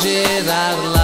de dar lá.